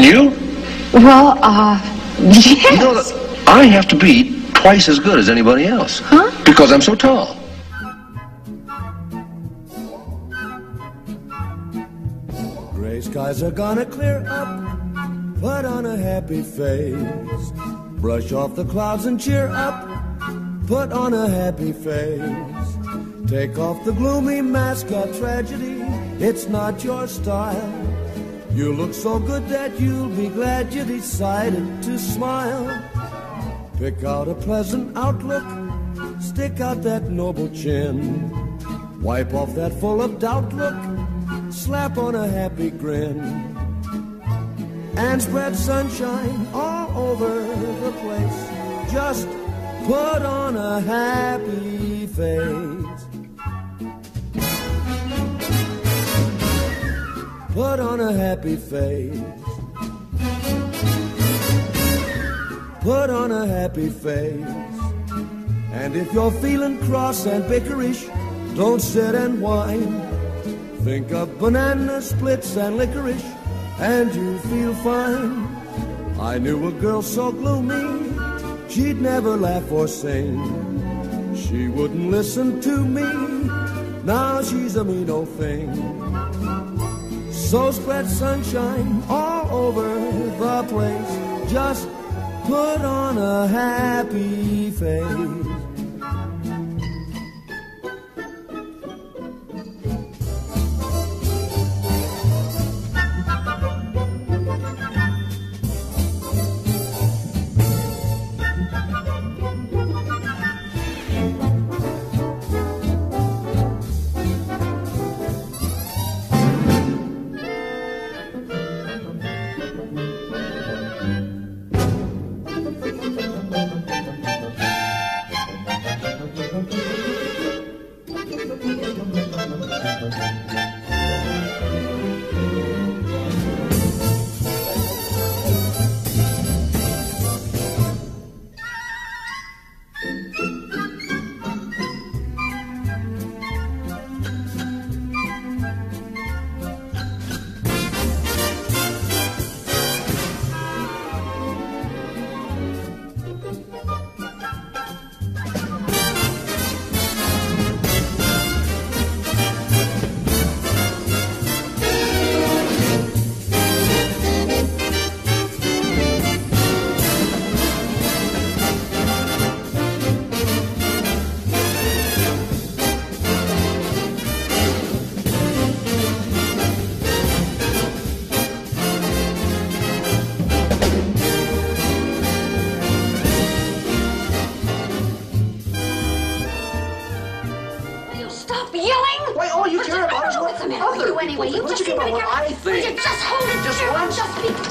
Wouldn't you? Well, uh, yes. You know I have to be twice as good as anybody else. Huh? Because I'm so tall. Gray skies are gonna clear up. Put on a happy face. Brush off the clouds and cheer up. Put on a happy face. Take off the gloomy mask of tragedy. It's not your style. You look so good that you'll be glad you decided to smile. Pick out a pleasant outlook. Stick out that noble chin. Wipe off that full of doubt look. Slap on a happy grin. And spread sunshine all over the place. Just put on a happy Put on a happy face. Put on a happy face. And if you're feeling cross and bickerish, don't sit and whine. Think of banana splits and licorice, and you feel fine. I knew a girl so gloomy, she'd never laugh or sing. She wouldn't listen to me, now she's a mean old thing. So spread sunshine all over the place. Just put on a happy face. Will you stop yelling? Why, oh, all you care about is what What's the matter with other you anyway? You just you keep making- I you think? just hold it Just once? just be...